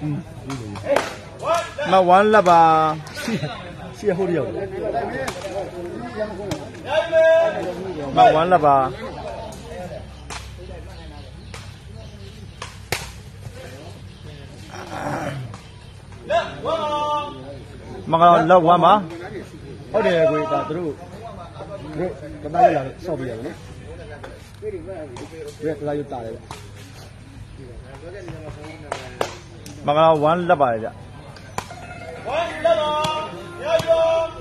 မ1လက်ပါရှေ့ဟိုတယောက်မ1လက်ပါမင်္ဂလာလက်1ပါဟုတ်တယ်ကိုဒါသူတို့တို့ကတားရလာဆော့ပြရတယ်နော်ဒီကလာရတာတယ် မင်္ဂလာ1လက်ပါလေဗျ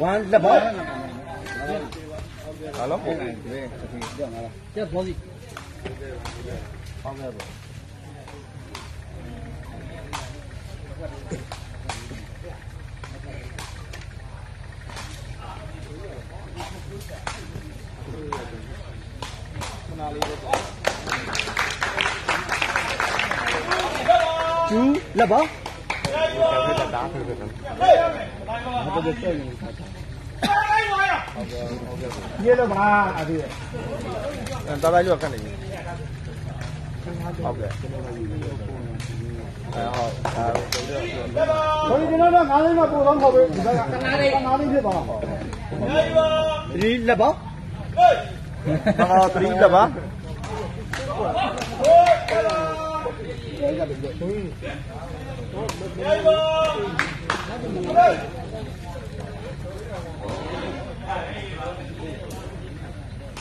ဝမ်လက်ပါဟာလို့ကျက်ဘောစီကျူးလက်ပါဟုတ်တယ်တဲ့ရေတော့ပါအဒီတာတိုင်းလို့ခက်နေပြီဟုတ်ကဲ့အဲဟုတ်အဲဘယ်ဒီတော့ငါးလေးမပို့တော့ခေါ်ပဲဒီကကနားလေးငါးလေးဖြစ်သွားတော့ဒီလက်ပါမင်္ဂလာ3လက်ပါ ကိ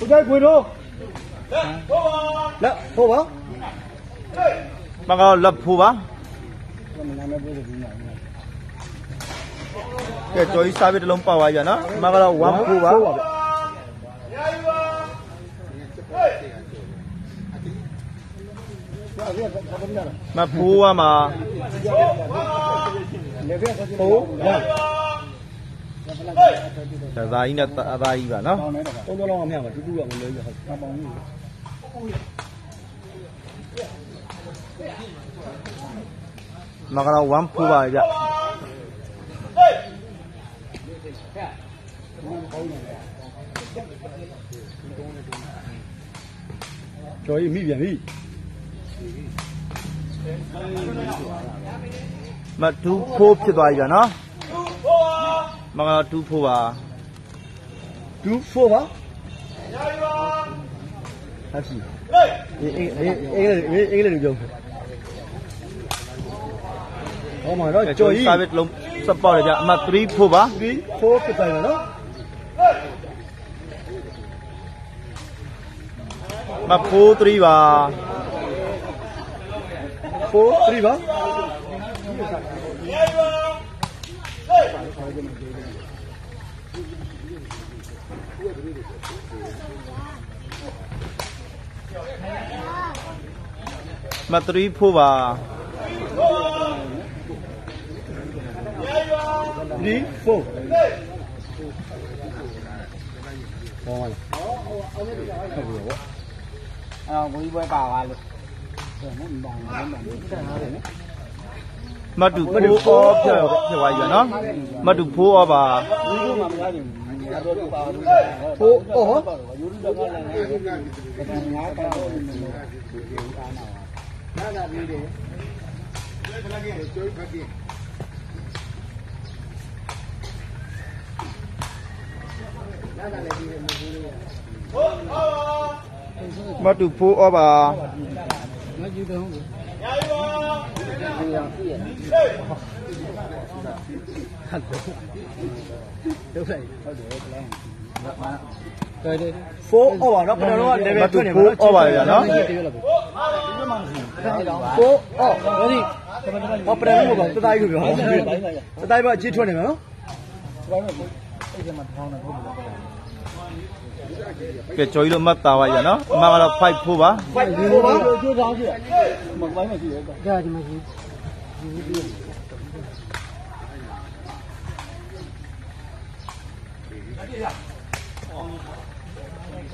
ုကြိုက်ခွေတော့လက်ဟိုပါမင်္ဂလာလက်ဖို့ပါနာမည်ပို့လို့ဒီမှာကဲကြော်ကြီးစားပြီးတစ်လုံးပောက်သွားကြနော်မင်္ဂလာ1ဖို့ပါ ဗျာဒီကဘာလို့လဲ မဖိုးကမှာလေပြဟိုရဒါသာကြီးနဲ့အသားကြီးပါနော်ပေါင်းနေတာသုံးလုံးအောင်မြောက်ပါတူတူကမလို့ရဟုတ်ပေါင်းကြီးမင်္ဂလာ1ဖို့ပါကြကျော်ကြီးမိပြန်ပြီ မတူဖိုးဖြစ်သွားကြနော်မင်္ဂလာ2ဖို့ပါ2 4ပါဟာရှိအေးအေးအေးအေးအေးလေးကြောက်ဟောမှာတော့ကျော်ကြီးစားပြီးတစ်လုံးစပောက်ရကြအမ3ဖို့ပါ3 4ဖြစ်သွားတယ်နော်မဖိုး3ပါ 4 3ပါမ3ဖို့ပါ3 4ဟောမှာဟုတ်ပြီဗောအဲ့တော့ကိုကြီးပွဲပါသွားလို့ဆိုတော့ မပေါင်းဘူးမပေါင်းဘူးတက်ထားတယ်နော်မတူဖိုးအောဖြစ်ဖြစ်သွားကြနော်မတူဖိုးအောပါဒီလိုမှမရဘူးငါတို့ကပါလို့ဟိုအော်ဟောယူရီတော့လည်းလည်းဒါငါကတော့ဒီလိုကားနာပါနာနာပြီးတယ်မတူဖိုးအောပါ မကြည့်တော့ဘူးရာရီပါဒီအောင်ပြည့်ရဟုတ်တယ်ဒုက္ခကြီးဟုတ်တယ်ကလည်းတော်တယ်4 over နော်ကျွန်တော်တို့က level မတူထွက်နေဖိုးအောပါကြနော်တရွလောက်ဘူးဒီမှာမရှိဘူးဒါတော့4 off ဟောဒီဟောပရမလို့ပါတသားကြီးကိုပြောတသားကြီးပါအကြည့်ထွက်နေမှာနော်ဘာလို့အဲ့ဒီမှာထောင်းနေဟုတ်တယ် ကဲကြော်ကြီးတို့မှတ်သားပါကြနော်မင်္ဂလာ5ဖို့ပါ5 4ပါကျိုးသားပြမပိုင်းမရှိဘူးဒါဒီမှာကြီးဒီဒီ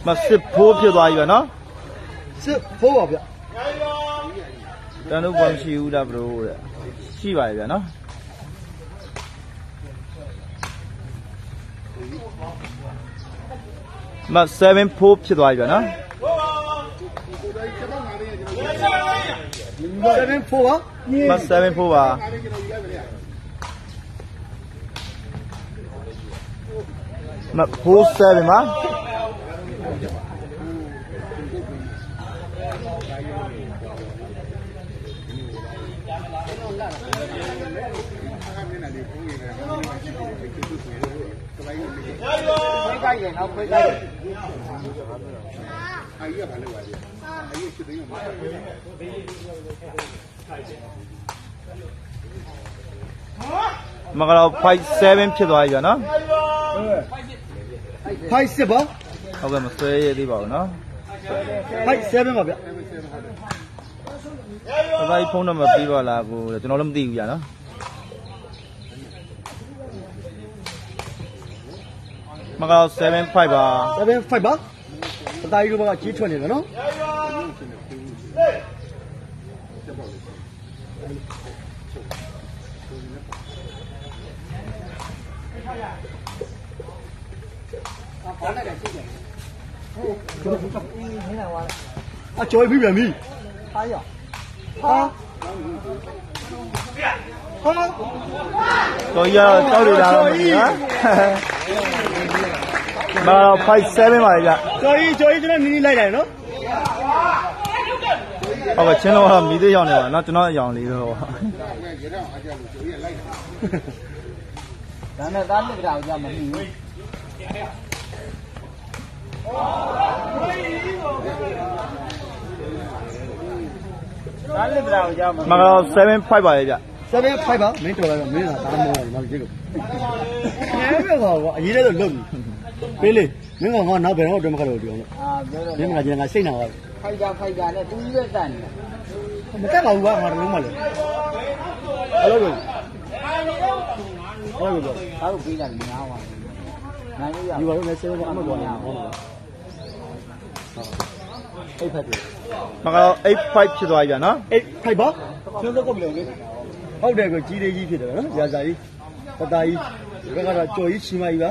မစစ်ဖိုးဖြစ်သွားပြီနော်စစ်4ပါဗျတန်တို့ဘာမရှိဘူးလားဘရိုတဲ့ရှိပါရဲ့ဗျာနော် မ7ဖိုးဖြစ်သွားပြီဗျာနော်7 4ပါမ7ဖို့ပါမ4 7ပါခွေး ကြိုက်တယ်နော်ခွေးကြိုက်တယ်အာကြီးကဘာလုပ်ပါလဲအာကြီးချစ်သိမ်းမှာမကတော့5 7ဖြစ်သွားပြီဗျာနော်5 6ပါဟုတ်ကဲ့မဆွဲရသေးပါဘူးနော်5 7ပါဗျအသာကြီးဖုန်းနံပါတ်ပြီးပါလားကိုကျွန်တော်လည်းမသိဘူးဗျာနော် မကတော့7 5ပါ7 5ပါအသားကြီးတို့ကကြီးထွက်နေတယ်နော်အကျော်ပြီပြန် နော်မကတော့5 7ပါလေဗျကျော်ကြီးကျော်ကြီးကျွန်တော်နီးနီးလိုက်တယ်နော်ဟုတ်ကဲ့ချင်းတော့ကတော့မိသေးရောက်နေပါနော်ကျွန်တော်အယောင်လေးတော့ရေတော့အားကြလို့ကျိုးရလိုက်တာဒါနဲ့သားလက်ကြောင်ကြမပြီးဘူးသားလက်ကြောင်ကြမမကတော့7 5ပါလေဗျ7 5ပါမင်းတော်လာတော့မင်းကဒါမောတယ်နောက်ကြည့်လို့အဲဘယ်ကောအရေးလည်းလုံပေး လေမင်းကငါနောက်ဘယ်တော့တော့မကတော့ဒီအောင်လို့အာပြောတော့မင်းကကျန်ကစိတ်နာပါဖိုက်တာဖိုက်တာနဲ့တူးရက်တန်နေတာမတက်ပါဘူးကွာငါတို့မှလည်းအဲ့လိုလို့အဲ့လိုလို့သားတို့ပေးတာများပါနိုင်လို့ရဒီဘာလို့လဲစေတော့အမပေါ်နေတာဟုတ်လားဟုတ်ဖက်တယ်မကတော့8 5ဖြစ်သွားပြီဗျနော်အေးဖိုက်ပါကျွန်းစကုတ်မလို့လေဟုတ်တယ်ကိုကြီးလေးကြီးဖြစ်တယ်နော်ရာဇာကြီးတတကြီးဒီဘက်ကတော့ကြော်ကြီးချီမကြီးပါ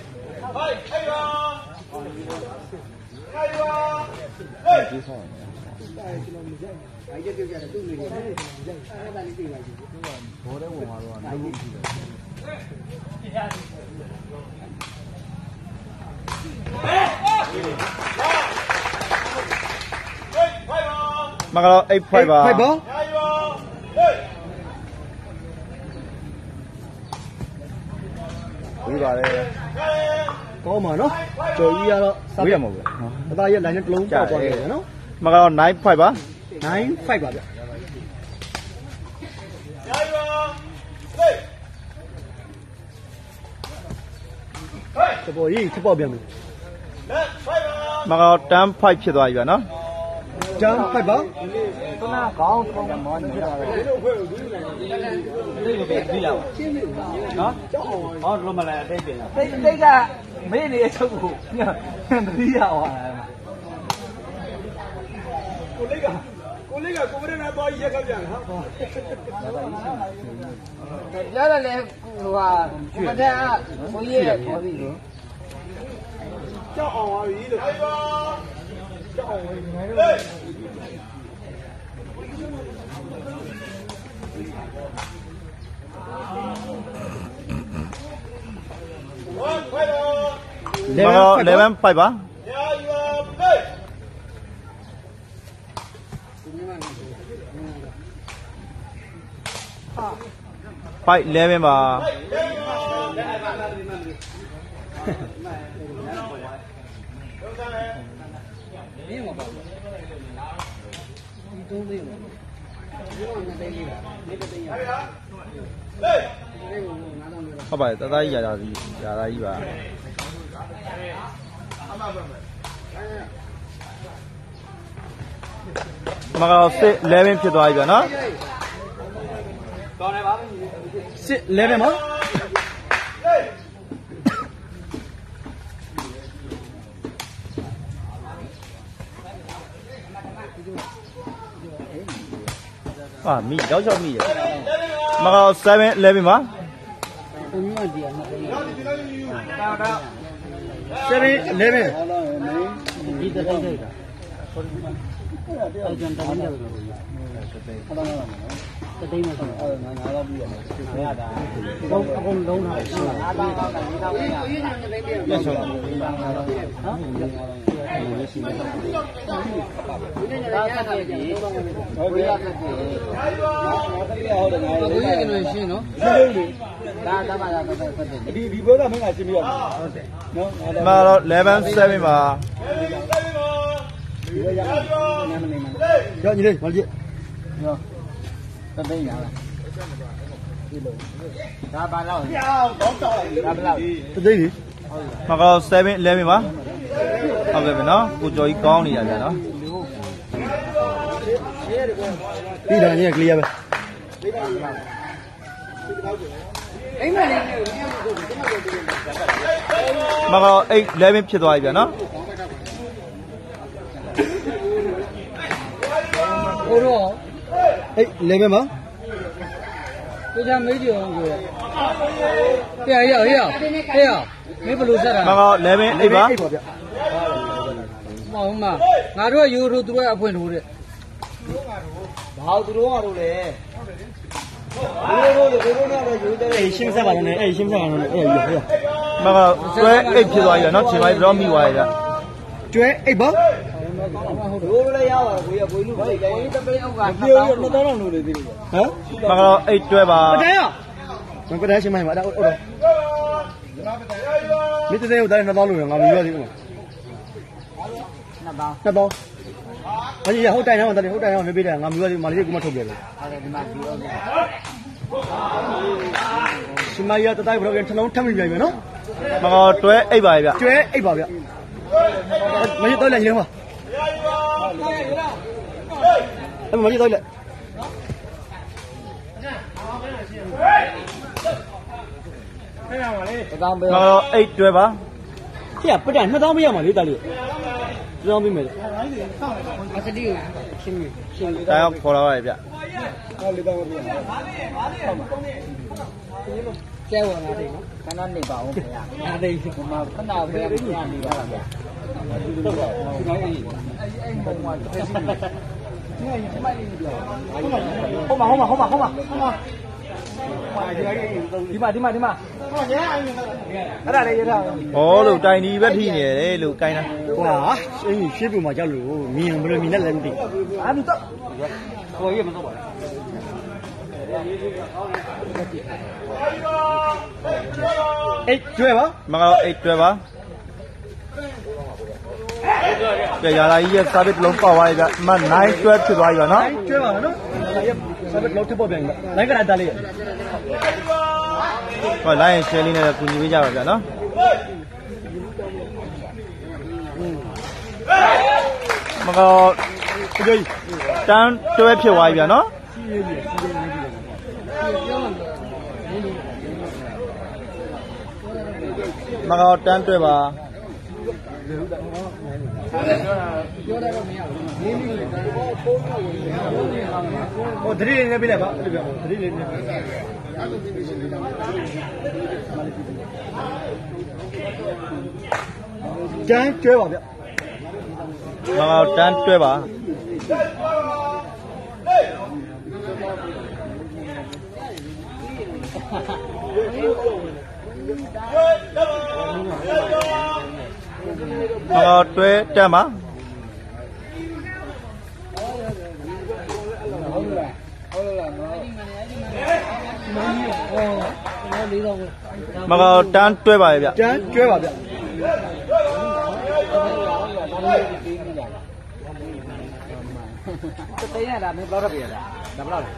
မ5 8ပါမကတော့8 5ပါဖိုက်ပါပြီးပါလေကောင်းပါနော်ကြော်ကြီးကတော့ဝေးရမှာဘူးနော်အသားရဲ့ line နဲ့တစ်လုံးပေါက်သွားတယ်နော်မကတော့9 5ပါ 9 5ပါဗျစပေါ်ကြီးချက်ပေါက်ပြန်ပြီမကတော့10 5ဖြစ်သွားပြီဗျနော်ဂျမ်5ပါခုနကောင်းကောင်းမောင်းနေတာပဲဒီလိုပဲပြီးလာနော်ဟောလုံးမလဲအတိတ်ပြင်တိတ်တိတ်ကမေးနေအချုပ်ကိုညတတိယဟောတာကိုလေးက ကိုလေးကကိုမရနာသွားရက်ခက်ပြန်ဟာပြောရလဲဟိုဟာမတဲ့ကိုကြီးရဲ့ခေါ် ပြီးလို့ကြောက်အောင်ပါပြီလို့ကြောက်အောင်ဝင်နေတယ်မကတော့11 5ပါ5 11ပါဟုတ်ပါတယ်တသားကြီးရာသာကြီးရာသာကြီးပါမကတော့စစ်11ဖြစ်သွားပြီဗျာနော် 6 11မှာအာမိရောက်ရောက်မိရမကော7 11မှာဘုံမကြီးอ่ะဒါ7 11ဒီတက်ခိုက်တာဟုတ်ကဲ့အဲ့ဒါတရားကြံတာမင်းကြောက်တယ်ဟုတ်ကဲ့ တိယမှာအဲ့ငါငါတော့ပြီးရမယ်ဆရာတာဘုံအကုန်လုံးထားရှိတာအားတော့တော့ဒီတော့ပြရပြန်ဆုံးနော်ရှိနေတာဒါကတည်းကဟုတ်ပြီဟုတ်ပြီဟုတ်တယ်ငါတို့ရနေရှင်းနော်ဒါဒါမှသာသက်သက်တယ်ဒီဒီဘောကမင်းကရှင်းပြရမယ်ဟုတ်တယ်နော်ငါမကော11 7ပါနာမနေမှာကြောက်ညီလေးမကြည့်ရောတ သိန်းလားဒါပါလောက်ဒါဘလောက်တသိပြီမကော7 11ပါဟုတ်ကဲ့ဗျနော်ကိုကျော်ကြီးကောင်းနေရဗျနော်ပြီးတယ်ညီကလီယာပဲအိမ်မလေးမကော8 11ဖြစ်သွားပြီဗျနော်ကိုတော့ အေး11ပါကိုချမေးကြည့်အောင်ကိုရဟေ့ရဟေ့ရဟေ့ရမင်းဘယ်လိုဆက်တာမကော11 8ပါ8ပါဗျမဟုတ်မငါတို့ကယူတို့သူတို့ကအဖွင့်ထိုးတဲ့ဘာသူတို့ကတော့လေအေးရှင်းစက်ပါတော့နဲ့အေးရှင်းစက်ပါတော့နဲ့အေးရရမကောတွဲ8ဖြစ်သွားပြီဗျနော်ချိန်ပိုင်းတော့မိသွားပြီဗျကျွဲ8ပါ တို့လည်းရပါကိုရကိုလူစိတ်တိုင်းတပိတ်အောက်ကပြောရနှစ်တောင်းလို့လေသေးတယ်ဟမ်မကော8တွဲပါပဒဲရမပဒဲရှင်းမိုင်းပါဒါဟုတ်တော့မိတဲ့တဲ့တိုင်းနှစ်ပေါင်းလို့ငါမပြောသေးဘူးနှစ်ပေါင်းနှစ်ပေါင်းမကြီးဟုတ်တိုင်အောင်တယ်ဟုတ်တိုင်အောင်မပေးတယ်ငါမပြောသေးဘူးမလေးကမထုတ်ပြတယ်အဲ့ဒါဒီမှာဒီအောင်ရှင်မကြီးကတတိုင်းဘရောကထလုံးထပ်မိပြန်ပြီနော်မကောတွဲ8ပါပြီဗျကျွဲ8ပါဗျမကြီးတော့လည်းညီလေးပါ အဲ့မကြီးတော့လည်းတကောင်းပဲမကော8တွဲပါဟေ့ပဒံ2000မရမှာလေးတားလေး2000ပေးမယ်အစတိကိုရှင်းရှင်းဒါရောက်ခေါ်လာပါပြီဗျကျဲဝင်လာတယ်နော်ခဏနေပါဦးခင်ဗျာအားသိဒီမှာခဏပဲပြနေပါလားဗျာ တော့ပါဒီကောင်ကြီးအဲ့ပုံမှာတစ်စီးဟုတ်မှာဟုတ်မှာဟုတ်မှာဟုတ်မှာဟုတ်မှာဒီမှာဒီမှာဒီမှာအဲ့ဒါလေးရထားဩလို့တိုင်ဒီပဲထိနေတယ်လို့ကိုင်းတာဟွာရှင်းရှင်းပြမှာကြောက်လို့မြင်ဘယ်လိုမြင်လဲလည်းမသိအဲ့ဒီတော့ကိုရမတော့ပါအေးကျွဲပါမကော8တွဲပါ ကြရလာကြီးရဲ့ service လုံးပေါက်သွားပြီဗျအမှ9တွဲဖြစ်သွားပြီဗျနော်ကျွဲပါနော်ဆပ်လောက်ထပ်ပေါ်ပြန်လိုက်ကရတာလေးဟော line share လေးနဲ့ကူညီပေးကြပါဗျနော်မကောဒီတန်းတွဲဖြစ်သွားပြီဗျနော်မကောတန်းတွဲပါ ဟိုသတိလေးနဲ့ပြလိုက်ပါအဲ့လိုပြောသတိလေးနဲ့ကျန်းကျွဲပါဗျမကောတန်းတွဲပါမ ကောတွဲတက်ပါမကောတန်းတွဲပါရဲ့ဗျကျန်းကျွဲပါဗျတသိန်းရတာမင်းဘယ်တော့ပြရတာဒါဘယ်လောက်လဲ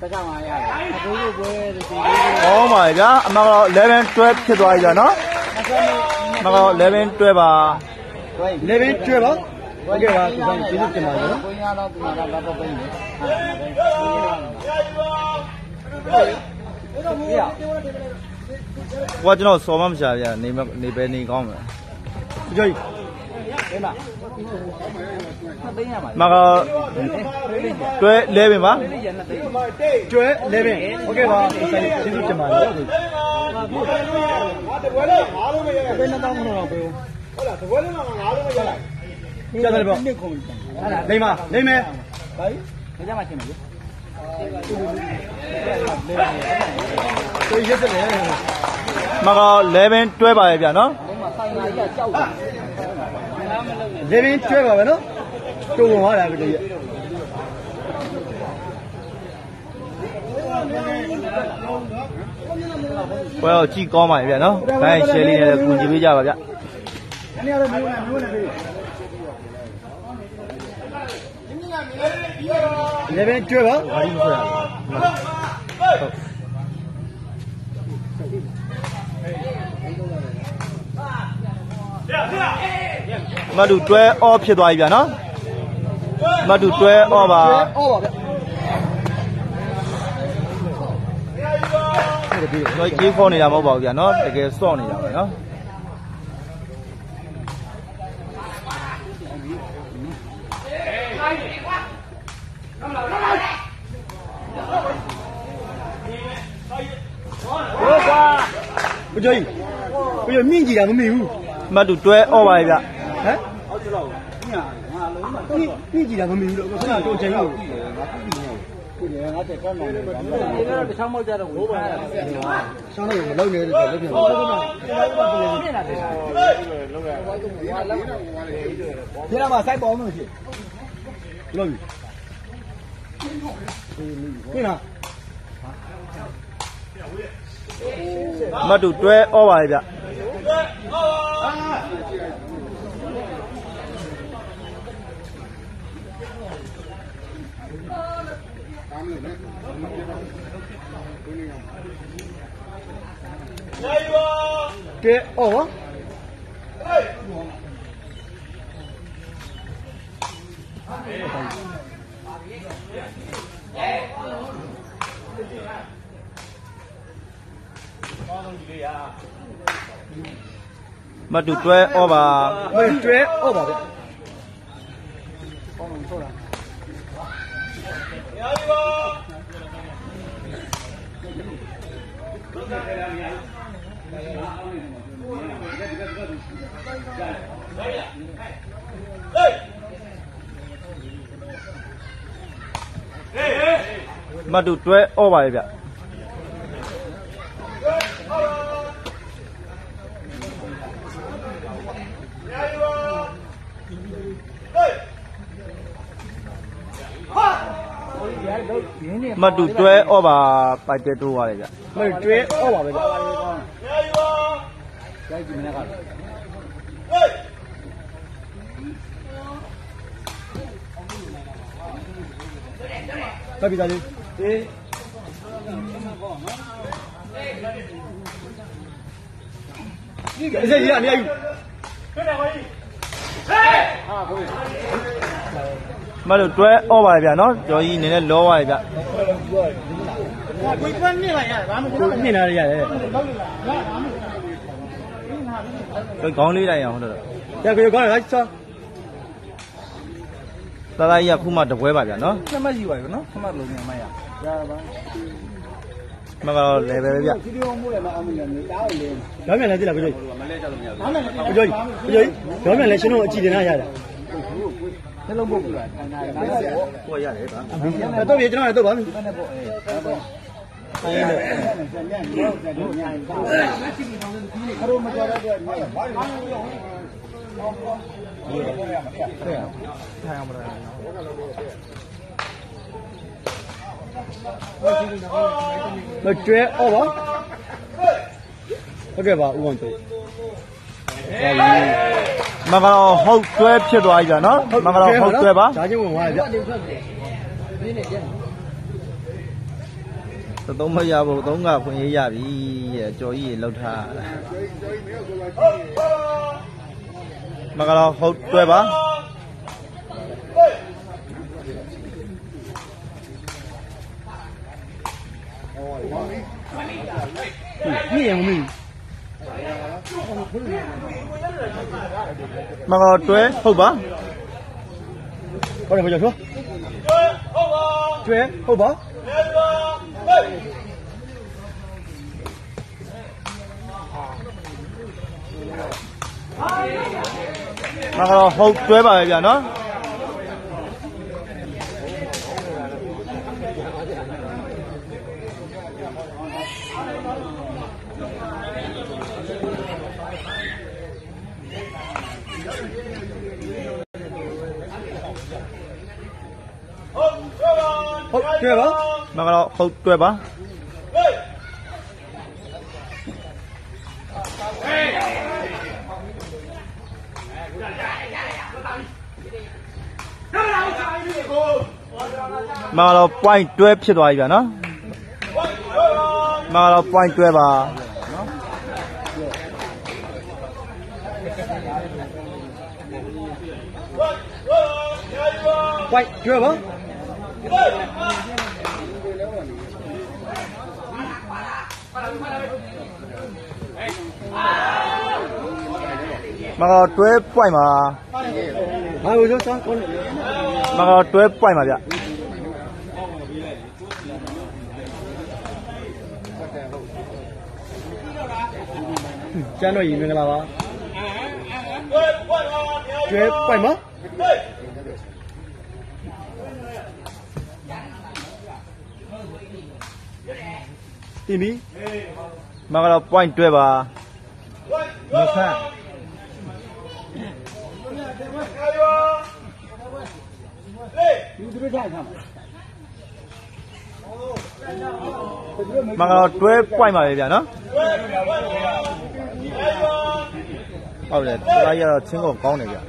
တစ်ကောင်900ရတယ်အခုလိုပွဲတစ်စီးလေး။ဟောပါဗျာအမကော11 12ဖြစ်သွားပြီဗျာနော်။ မကော11 12ပါလေဘင်းကျွဲပါဟုတ်ကဲ့ပါဒီဆောင်ကျေးဇူးတင်ပါတယ်နော်ကိုညာတော့ဒီမှာတော့တော့ပြင်နေဟာပြရ။ဟိုကကျွန်တော်စော်မမရှာဗျာနေမနေပဲနေကောင်းမယ်ကြောကြီးဒီမှာနှစ်သိန်းရပါမကတော့တွဲလဲပင်ပါလေးရနှစ်သိန်းကျွဲ11ဟုတ်ကဲ့ပါဆိုင်ကျေးဇူးတင်ပါတယ် ဟုတ်ကဲ့ဘယ်နှစ်သောင်းမလို့ပေးဘူးကျတယ်ပေါ့နှစ်ခုံးတယ်အဲ့ဒါလိမ့်မလိမ့်မယ်ဘာကြီးဒါကြမှာရှင်းမယ်လေကိုရက်တယ်လေမကတော့လဲပင်တွဲပါရဲ့ဗျာနော်ဘုံမှာဆိုင်လာကြီးကြောက်တယ်လေပင်ကျွဲပါပဲနော်တူဝင်သွားတာကလေး ဘွဲတော့ကြည်ကောင်းပါရဲ့ဗျာနော်ဘိုင်းရှယ်လေးနဲ့လည်းကူညီပေးကြပါဗျာအနေနဲ့မျိုးနဲ့မျိုးနဲ့ပြီလေပင်ကျွဲပါဘာလို့မဆိုရမတူတွဲအောဖြစ်သွားပြီဗျာနော်မတူတွဲအောပါအော်ပါဗျ ကျွန်တော်ကြီးခေါ်နေတာမဟုတ်ပါဘူးဗျာနော်တကယ်စော့နေတာပဲနော်ဟုတ်ကွာဘယ်ကြောကြီးဘယ်ကြောမြင့်ကြည့်တာမမိဘူးမတူတွဲအောပါရဲ့ဗျာဟမ်ဟုတ်ကျတော့ညငါလုံးမမြင့်ကြည့်တာမမိဘူးလို့ခုနကတော့ချိန်လို့ ငါတက်ကောင်းတယ်ဒီကတော့တခြားမောက်ကြတော့ဝေးပါလားဆောင်းလို့မလုံးနေတယ်ဆိုတော့ပြန်ဟုတ်ကဲ့ပါမြင်လာတယ်ဒီမှာစိုက်ပေါ်လို့ရှိလို့ပြီဒီမှာမတူတွဲအောပါရဲ့ဗျာကဲ အော်မတူတွဲအောပါမကျွဲအော်ပါဗျ မတူတွဲအောပါရဲ့ဗျာရင်းနေ မတူတွဲအောပါပိုက်တဲတိုးပါရဲ့ဗျာမကျွဲအော်ပါပဲဗျကြိုက်ကြည့်မနေကတော့တက်ပြီသားလေးအေးဒီကနေ့ကြီးအများကြီး မတူတွဲအောပါရဲ့ဗျာနော်ကျော်ကြီးနည်းနည်းလောပါရဲ့ဗျာကိုယ်ပြန်နေလိုက်ရဘာမှမဖြစ်ဘူးနေလာရရတယ်ကိုခေါင်းလေးလိုက်အောင်ဟုတ်တော့ရကိုကောင်းလားချောသာသာကြီးကခုမှတပွဲပါဗျာနော်နှစ်မှတ်ရှိပါပြီနော်နှစ်မှတ်လုံးညမရရပါမကတော့လဲပဲဗျာဗီဒီယိုမိုးလည်းမအောင်ဘူးလေတားကိုလေရောင်းမြန်လဲသိလားကိုကြီးမလဲကြလို့မရဘူးကိုကြီးကိုကြီးရောင်းမြန်လဲရှင်တို့အကြည့်တင်လာရတယ် နှလုံးပုတ်ဘူးလားထိုင်တာဒါလည်းပေါ့ကိုရတယ်ဗျာတော့ပြေကျွန်တော်တော့ပါပြီဘယ်နဲ့ပေါ့အဲဒါပေါ့အဲလေဆက်ညံ့ညောက်တဲ့တို့ညာတာခရိုမကြော်တဲ့ညောက်ဘာလို့ထိုင်အောင်မလားမကျွဲအော်ပါဟုတ်ကဲ့ပါဦးအောင်တို့ မကတော့ဟုတ်တွဲဖြစ်သွားပြီဗျာနော်မကတော့ဟုတ်တွဲပါဒါချင်းဝင်သွားကြသသုံးမရဘူးသုံးကခွင့်ရရပြီရဲ့ကြော်ကြီးရေလောက်ထားမကတော့ဟုတ်တွဲပါပြည့်ရင် မင်းမကတော့တွဲဟုတ်ပါဟုတ်တယ်မကျော်ကျွဲဟုတ်ပါမကတော့ဟုတ်တွဲပါပဲဗျာနော် ဟုတ်ကျွဲပါမကတော့ဟုတ်တွဲပါမကတော့ point တွဲဖြစ်သွားပြီဗျာနော်မကတော့ point တွဲပါ ဝိုက်ကျွဲပါမကတော့တွဲ point ပါဘာလို့ကျော်စမ်းကောင်းမကတော့တွဲ point ပါဗျကျ တော့ရင်မင်္ဂလာပါကျွဲပိုက်မတင်ပြီမကတော့ point တွဲပါမဖတ်ဒီသူတို့ကြိုက်တာမကတော့တွဲ point ပါပဲဗျာနော်ဟုတ်တယ်တရားရတော့ချင်းကုန်ကောင်းတယ်ဗျာ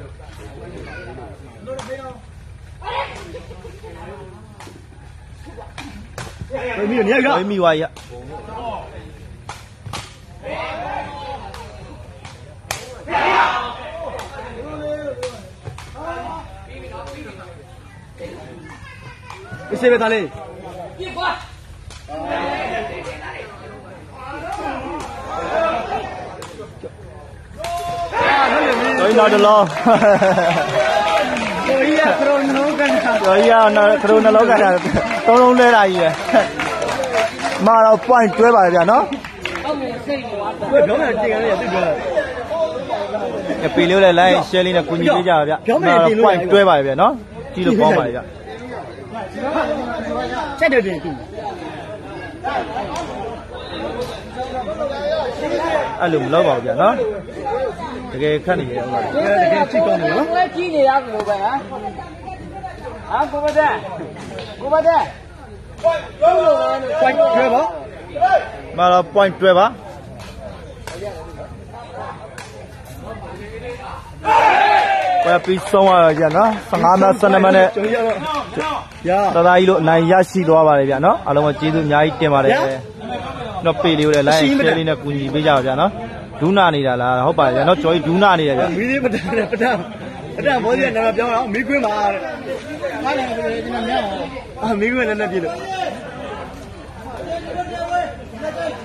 ဘယ်မီနေရရဝိမိဝါရ စေပဲသားလေးတော်ရင်တော့တလုံးကိုကြီးကခရုံနှလုံးကန်တာတော်ကြီးကတော့ခရုံနှလုံးကတာသုံးလုံးလဲတာကြီးပဲမကတော့ point တွဲပါလေဗျာနော်ဟုတ်မယ်စိတ်ကွာဘယ်ပြောင်းလဲတင်ရတယ်သိပြောအပီလေးလည်း line share လေးနဲ့ကူညီပေးကြပါဗျာ point တွဲပါလေဗျာနော်ကြည့်လို့ကောင်းပါလေဗျာ ချက်တယ်တင်သူအဲ့လိုမလုပ်ပါဘူးဗျာနော်တကယ်ခက်နေတယ်ဟုတ်လားတကယ်ကြည့်ကောင်းတယ်နော်ဘယ်ကြီးနေရကလို့ပဲဟမ်ဟာကိုမတဲ့ကိုမတဲ့ဝိုက်ကျွဲပါမကတော့ point တွဲပါ ဘယ်ပြီးဆုံးရကြနော်15မိနစ်12မိနစ်ကျွန်တော်ရတော့ရတသားကြီးလို့အနိုင်ရရှိသွားပါတယ်ဗျာနော်အားလုံးကိုကျေးဇူးအများကြီးတင်ပါတယ်တော့ပေလေးကိုလည်း line share လေးနဲ့ကူညီပေးကြပါဗျာနော်ဒူးနာနေတာလားဟုတ်ပါတယ်ဗျာနော်ကျော်ကြီးဒူးနာနေတယ်ဗျာမီးလေးပဒံပဒံပဒံဘောကြီးကနာမပြောင်းအောင်မီးခွင်းပါတဲ့ဟာလည်းဒီမှာမြောက်အာမီးခွင်းလည်းလည်းပြည့်လို့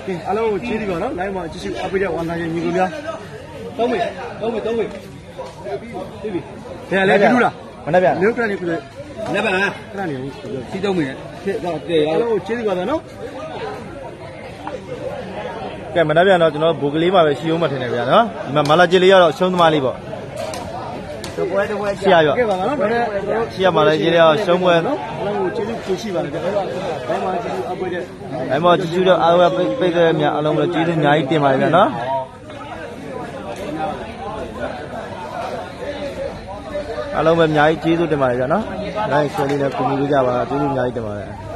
ကဲအားလုံးကိုကျေးဇူးပါနော် line မှာကြည့်ရှုအပိတဲ့ဝန်သားရဲ့ညီကိုများသုံးမိသုံးမိသုံးမိ ပြီပြီဘယ်လဲကြည့်လို့လားမနေ့ဗျာမြို့ကလည်းပြည့်လက်ပါလားခဏနေဦးစီးသုံးမိတယ်ဖြစ်တော့တည်အားလုံးကိုကျေးဇူးပါနော်ကဲမနေ့ဗျာတော့ကျွန်တော်ဘူကလေးပါပဲရှိအောင်မထင်တယ်ဗျာနော်ဒီမှာမလာကြီးလေးကတော့ရှုံးသမားလေးပေါ့တပွဲတပွဲရှိရရောကဲပါနော်ဒါနဲ့ရှိရမလာကြီးလေးကတော့ရှုံးပွဲနော်အားလုံးကိုကျေးဇူးပြုရှိပါတယ်ကြည့်ဘယ်မှာကျေးဇူးအပိတဲ့အဲ့မောကြည့်ရှုတော့အားလုံးပိတ်ပိတ်ကြရမြအားလုံးကိုကျေးဇူးအများကြီးတင်ပါတယ်ဗျာနော် အားလုံးပဲအများကြီးကျေးဇူးတင်ပါတယ်ဗျာနော် line share လေးနဲ့ကူညီပေးကြပါကျေးဇူးအများကြီးတင်ပါတယ်